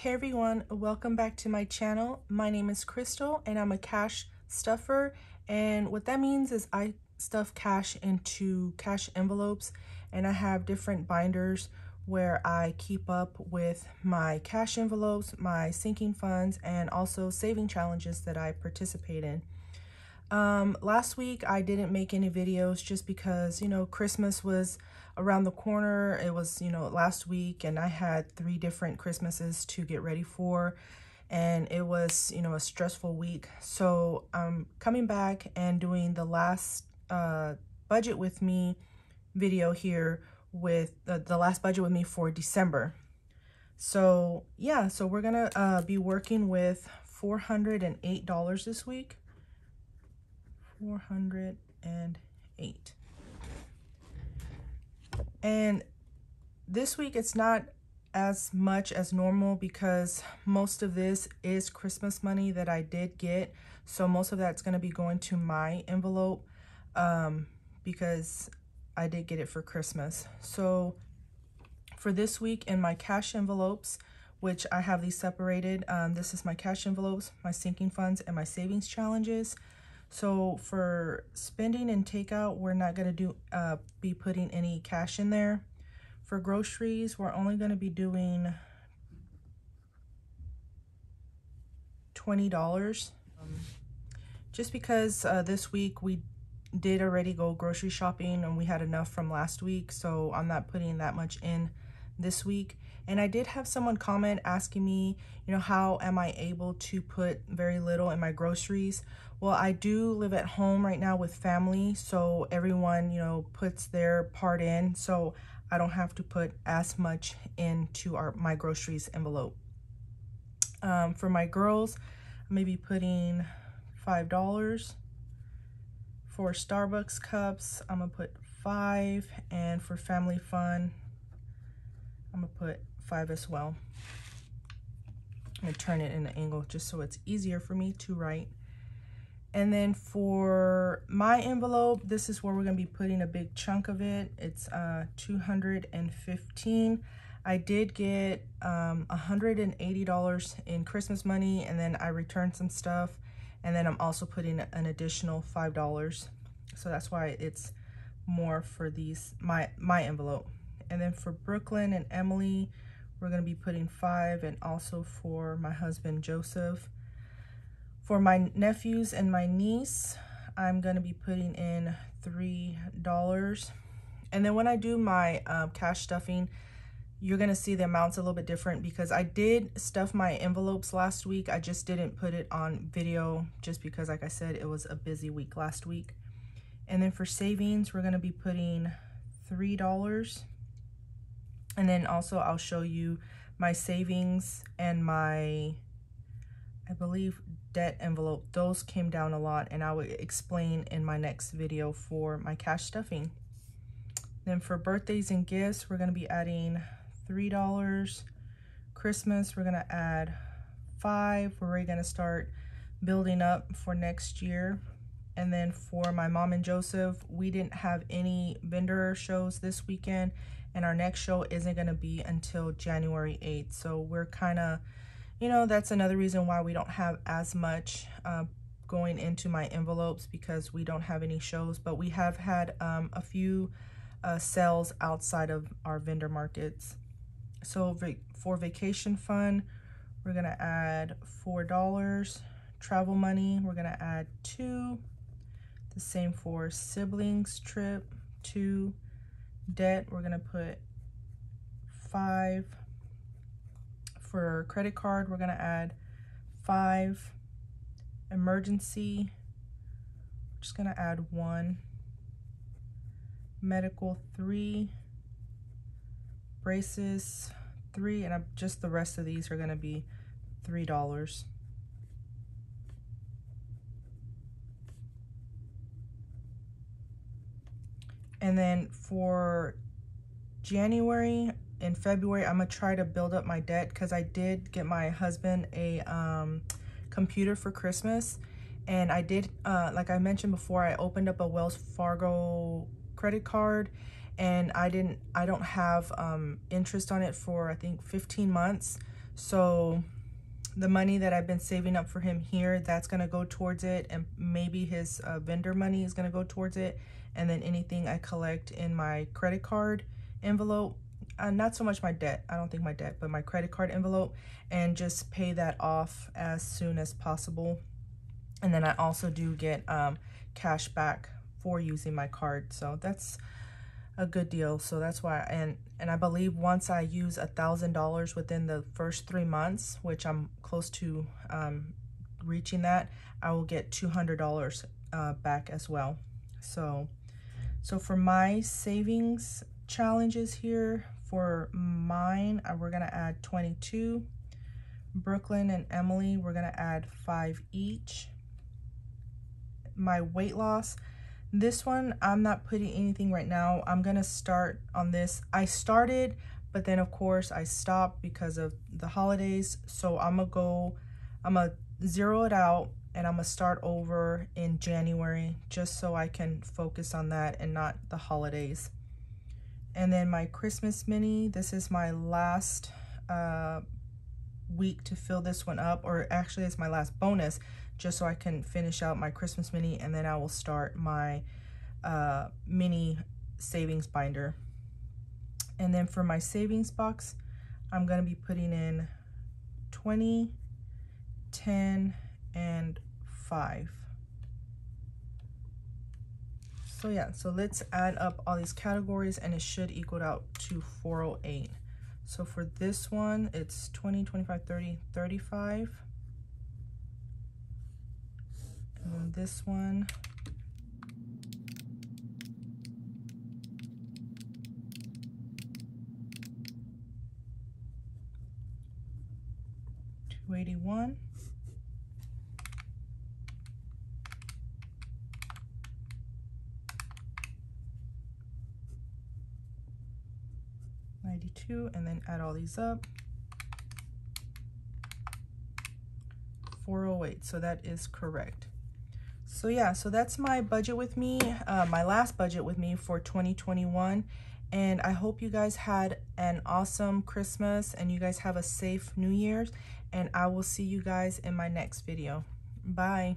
Hey everyone, welcome back to my channel. My name is Crystal and I'm a cash stuffer and what that means is I stuff cash into cash envelopes and I have different binders where I keep up with my cash envelopes, my sinking funds, and also saving challenges that I participate in. Um, last week I didn't make any videos just because, you know, Christmas was around the corner. It was, you know, last week and I had three different Christmases to get ready for and it was, you know, a stressful week. So I'm coming back and doing the last uh, budget with me video here with the, the last budget with me for December. So yeah, so we're gonna uh, be working with $408 this week. 408. And this week it's not as much as normal because most of this is Christmas money that I did get. So most of that's going to be going to my envelope um, because I did get it for Christmas. So for this week in my cash envelopes, which I have these separated, um, this is my cash envelopes, my sinking funds, and my savings challenges. So for spending and takeout, we're not going to do uh, be putting any cash in there. For groceries, we're only going to be doing $20. Um, just because uh, this week we did already go grocery shopping and we had enough from last week. So I'm not putting that much in this week. And I did have someone comment asking me, you know, how am I able to put very little in my groceries? Well, I do live at home right now with family, so everyone, you know, puts their part in, so I don't have to put as much into our my groceries envelope. Um, for my girls, I may be putting $5. For Starbucks cups, I'm to put 5 and for family fun, I'm to put 5 as well. I'm to turn it in an angle just so it's easier for me to write. And then for my envelope, this is where we're to be putting a big chunk of it. It's uh, 215 I did get um, $180 in Christmas money and then I returned some stuff and then I'm also putting an additional $5. So that's why it's more for these my my envelope. And then for Brooklyn and Emily, we're going to be putting 5 and also for my husband Joseph for my nephews and my niece, I'm going to be putting in $3. And then when I do my um, cash stuffing, you're going to see the amounts a little bit different because I did stuff my envelopes last week. I just didn't put it on video just because, like I said, it was a busy week last week. And then for savings, we're going to be putting $3. And then also I'll show you my savings and my, I believe, debt envelope, those came down a lot and I will explain in my next video for my cash stuffing. Then for birthdays and gifts, we're gonna be adding $3. Christmas, we're gonna add five. We're already gonna start building up for next year. And then for my mom and Joseph, we didn't have any vendor shows this weekend and our next show isn't gonna be until January 8th. So we're kind of you know, that's another reason why we don't have as much uh, going into my envelopes because we don't have any shows, but we have had um, a few uh, sales outside of our vendor markets. So for vacation fund, we're gonna add $4. Travel money, we're gonna add two. The same for siblings trip, two. Debt, we're gonna put five. For credit card, we're going to add five. Emergency, just going to add one. Medical, three. Braces, three. And I'm, just the rest of these are going to be $3. And then for January, in February, I'm to try to build up my debt because I did get my husband a um, computer for Christmas. And I did, uh, like I mentioned before, I opened up a Wells Fargo credit card and I didn't, I don't have um, interest on it for, I think, 15 months. So the money that I've been saving up for him here, that's going to go towards it. And maybe his uh, vendor money is going to go towards it. And then anything I collect in my credit card envelope, uh, not so much my debt, I don't think my debt, but my credit card envelope, and just pay that off as soon as possible. And then I also do get um, cash back for using my card. So that's a good deal. So that's why, and, and I believe once I use a thousand dollars within the first three months, which I'm close to um, reaching that, I will get $200 uh, back as well. So, so for my savings challenges here, for mine, uh, we're gonna add 22. Brooklyn and Emily, we're gonna add five each. My weight loss, this one, I'm not putting anything right now. I'm gonna start on this. I started, but then of course I stopped because of the holidays. So I'm gonna go, I'm gonna zero it out and I'm gonna start over in January just so I can focus on that and not the holidays. And then my Christmas mini, this is my last uh, week to fill this one up, or actually it's my last bonus, just so I can finish out my Christmas mini, and then I will start my uh, mini savings binder. And then for my savings box, I'm gonna be putting in 20, 10, and 5. So yeah, so let's add up all these categories and it should equal out to 408. So for this one, it's 20, 25, 30, 35. And then this one, Two eighty one. 92 and then add all these up. 408, so that is correct. So yeah, so that's my budget with me, uh, my last budget with me for 2021. And I hope you guys had an awesome Christmas and you guys have a safe New Year's. And I will see you guys in my next video. Bye.